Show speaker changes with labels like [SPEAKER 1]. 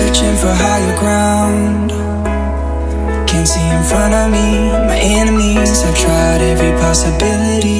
[SPEAKER 1] searching for higher ground. Can't see in front of me, my enemies. I've tried every possibility,